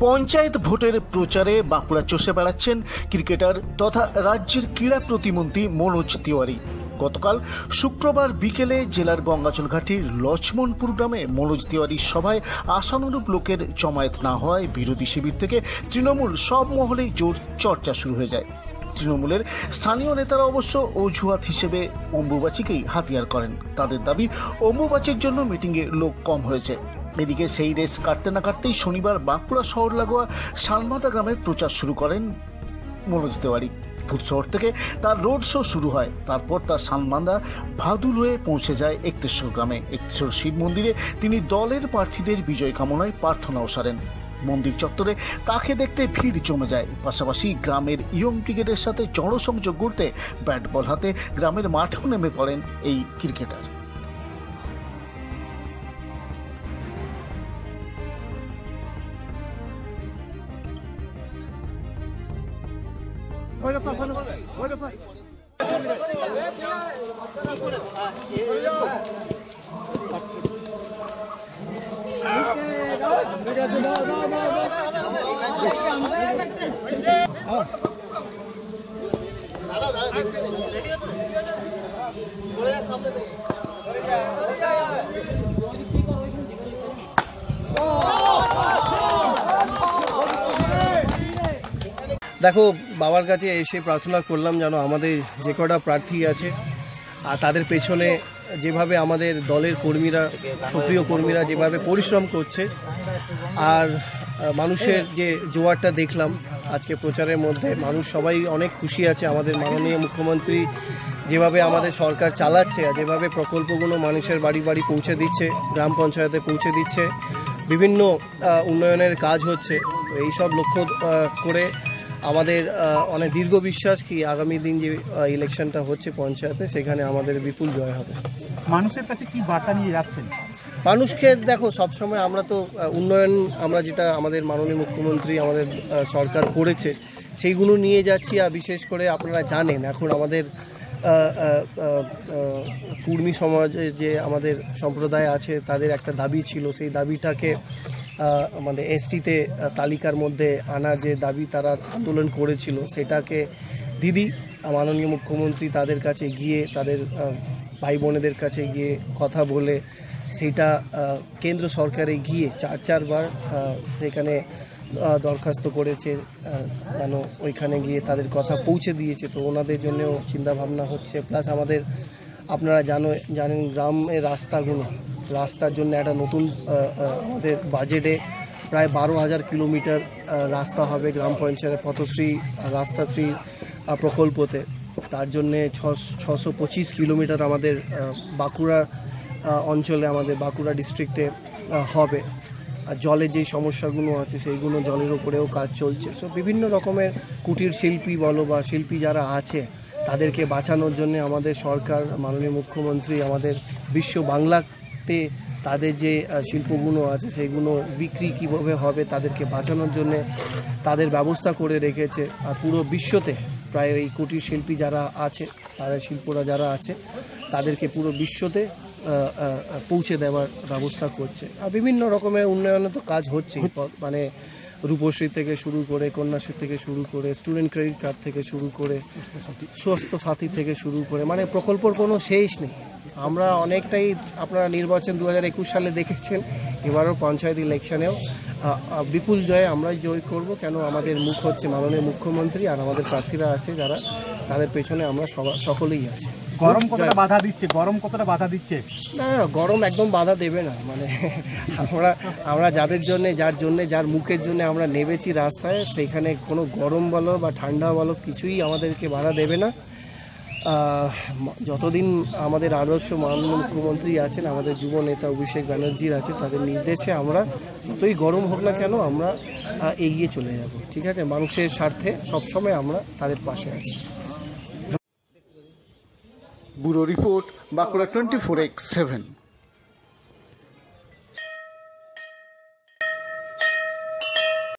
পঞ্চায়েত ভোটের প্রচারে বাঁকুড়া চষে বেড়াচ্ছেন ক্রিকেটার তথা রাজ্যের ক্রীড়া প্রতিমন্ত্রী মনোজ তিওয়ারি। গতকাল শুক্রবার বিকেলে জেলার গঙ্গাচল ঘাটির লক্ষ্মণপুর গ্রামে মনোজ তিওয়ারির সভায় আশানুরূপ লোকের জমায়েত না হওয়ায় বিরোধী শিবির থেকে তৃণমূল সব মহলেই জোর চর্চা শুরু হয়ে যায়। তৃণমূলের স্থানীয় নেতারা অবশ্য অজুহাত হিসেবে অম্বুবাচীকেই হাতিয়ার করেন। তাদের দাবি, অম্বুবাচীর জন্য মিটিংয়ে লোক কম হয়েছে। এদিকে সেই রেস কাটতে না কাটতেই শনিবার বাঁকুড়া শহর লাগোয়া শালমাতা গ্রামের প্রচার শুরু করেন মনোজ তেওয়ারি। ভূত শহর থেকে তার রোড শো শুরু হয়। তারপর তার সানমান্দা ভাদুল হয়ে পৌঁছে যায় একতেশ্বর গ্রামে। একতেশ্বর শিব মন্দিরে তিনি দলের প্রার্থীদের বিজয় কামনায় প্রার্থনাও সারেন। মন্দির চত্বরে তাকে দেখতে ভিড় জমে যায়। পাশাপাশি গ্রামের ইয়ং ক্রিকেটের সাথে জনসংযোগ করতে ব্যাট বল হাতে গ্রামের মাঠেও নেমে পড়েন এই cricketer. Wait up, wait up, wait up. সামনে থেকে দেখো, বাবার কাছে এসে প্রার্থনা করলাম যেন আমাদের যে কটা প্রার্থী আছে, আর তাদের পেছনে যেভাবে আমাদের দলের কর্মীরা সক্রিয় কর্মীরা যেভাবে পরিশ্রম করছে, আর মানুষের যে জোয়ারটা দেখলাম, আজকে প্রচারের মধ্যে মানুষ সবাই অনেক খুশি আছে, আমাদের মাননীয় মুখ্যমন্ত্রী যেভাবে আমাদের সরকার চালাচ্ছে, আর যেভাবে প্রকল্পগুলো মানুষের বাড়ি বাড়ি পৌঁছে দিচ্ছে, গ্রাম পঞ্চায়েতে পৌঁছে দিচ্ছে, বিভিন্ন উন্নয়নের কাজ হচ্ছে তো এইসব লক্ষ্য করে আমাদের অনেক দীর্ঘ বিশ্বাস কি আগামী দিন যে ইলেকশনটা হচ্ছে পঞ্চায়েতে সেখানে আমাদের বিপুল জয় হবে। মানুষের কাছে কি বার্তা নিয়ে যাচ্ছেন? মানুষকে দেখো সবসময় আমরা তো উন্নয়ন আমরা যেটা আমাদের মাননীয় মুখ্যমন্ত্রী আমাদের সরকার করেছে সেইগুলো নিয়ে যাচ্ছি। আর বিশেষ করে আপনারা জানেন এখন আমাদের কুর্মী সমাজে যে আমাদের সম্প্রদায় আছে তাদের একটা দাবি ছিল সেই দাবিটাকে আমাদের এসটিতে তালিকার মধ্যে আনার যে দাবি তারা আন্দোলন করেছিল, সেটাকে দিদি, মাননীয় মুখ্যমন্ত্রী তাদের কাছে গিয়ে, তাদের ভাই বোনেদের কাছে গিয়ে কথা বলে, সেটা কেন্দ্র সরকারে গিয়ে চার চারবার সেখানে দরখাস্ত করেছে যেন ওইখানে গিয়ে তাদের কথা পৌঁছে দিয়েছে। তো ওনাদের জন্যও চিন্তাভাবনা হচ্ছে। প্লাস আমাদের, আপনারা জানো, জানেন গ্রামের রাস্তাগুলো রাস্তার জন্য একটা নতুন আমাদের বাজেটে প্রায় বারো হাজার কিলোমিটার রাস্তা হবে গ্রাম পঞ্চায়েতের পথশ্রী রাস্তাশ্রী প্রকল্পতে। তার জন্যে ছশো পঁচিশ কিলোমিটার আমাদের বাঁকুড়া অঞ্চলে আমাদের বাঁকুড়া ডিস্ট্রিক্টে হবে। আর জলের যেই সমস্যাগুলো আছে সেইগুলো জলের উপরেও কাজ চলছে। সো বিভিন্ন রকমের কুটির শিল্পী বলো বা শিল্পী যারা আছে, তাদেরকে বাঁচানোর জন্য আমাদের সরকার, মাননীয় মুখ্যমন্ত্রী, আমাদের বিশ্ব বাংলাতে তাদের যে শিল্পগুলো আছে সেইগুলো বিক্রি কীভাবে হবে তাদেরকে বাঁচানোর জন্য তাদের ব্যবস্থা করে রেখেছে। আর পুরো বিশ্বতে প্রায় এই কুটির শিল্পী যারা আছে তাদের শিল্পরা যারা আছে তাদেরকে পুরো বিশ্বতে পৌঁছে দেওয়ার ব্যবস্থা করছে। আর বিভিন্ন রকমের উন্নয়নে তো কাজ হচ্ছে। মানে রূপশ্রী থেকে শুরু করে কন্যাশ্রী থেকে শুরু করে স্টুডেন্ট ক্রেডিট কার্ড থেকে শুরু করে স্বাস্থ্য সাথী থেকে শুরু করে মানে প্রকল্পর কোনো শেষ নেই। আমরা অনেকটাই আপনারা নির্বাচন দু হাজার একুশ সালে দেখেছেন এবারও পঞ্চায়েত ইলেকশনেও। বিপুল জয়ে আমরাই জয় করব কেন আমাদের মুখ হচ্ছে মাননীয় মুখ্যমন্ত্রী আর আমাদের প্রার্থীরা আছে যারা তাদের পেছনে আমরা সকলেই আছি। গরম কতটা বাধা দিচ্ছে? গরম কতটা বাধা দিচ্ছে? না গরম একদম বাধা দেবে না মানে আমরা আমরা যাদের জন্য যার জন্য যার মুখের জন্য আমরা নেমেছি রাস্তায় সেখানে কোনো গরম বলো বা ঠান্ডা বলো কিছুই আমাদেরকে বাধা দেবে না। যতদিন আমাদের আদর্শ মাননীয় মুখ্যমন্ত্রী আছেন, আমাদের যুব নেতা অভিষেক ব্যানার্জির আছে, তাদের নির্দেশে আমরা যতই গরম হোক না কেন আমরা এগিয়ে চলে যাব, ঠিক আছে? মানুষের স্বার্থে সবসময় আমরা তাদের পাশে আছি। Bureau report, Bankura twenty four x seven.